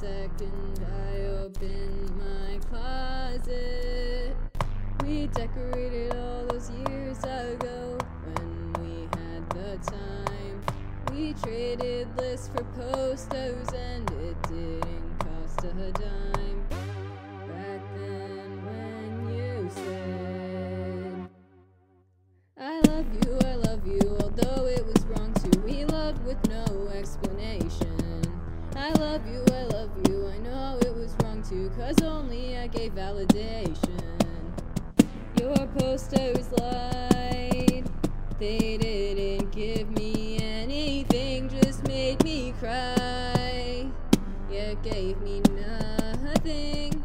second I opened my closet. We decorated all those years ago when we had the time. We traded lists for posters and it didn't cost a dime. Back then when you said, I love you, I love you, although it was wrong to. We loved with no. I love you, I love you, I know it was wrong too, cause only I gave validation. Your posters lied, they didn't give me anything, just made me cry. You gave me nothing.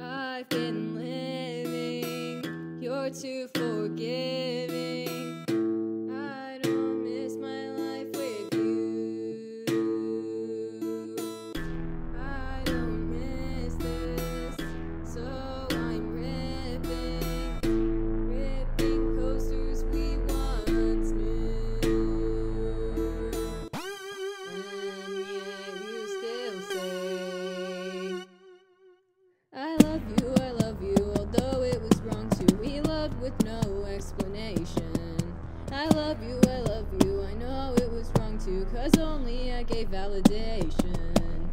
I've been living, you're cause only I gave validation.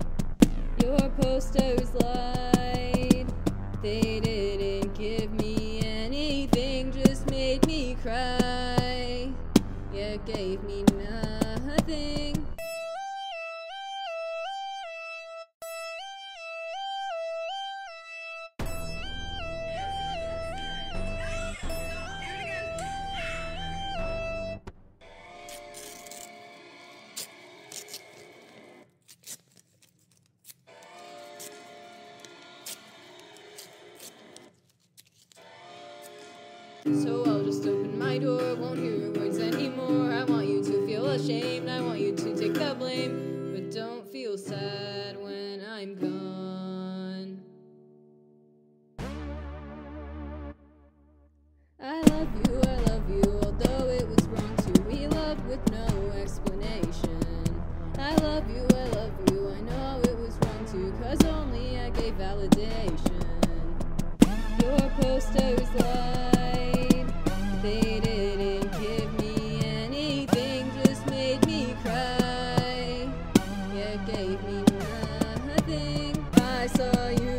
Your posters lied, they didn't give me anything, just made me cry. You gave me nothing. So I'll just open my door, won't hear your words anymore. I want you to feel ashamed, I want you to take the blame. But don't feel sad when I'm gone. I love you, I love you, although it was wrong to. We loved with no explanation. I love you, I love you, I know it was wrong too, cause only I gave validation. Your posters lied, they didn't give me anything, just made me cry. Yeah, gave me nothing. I saw you.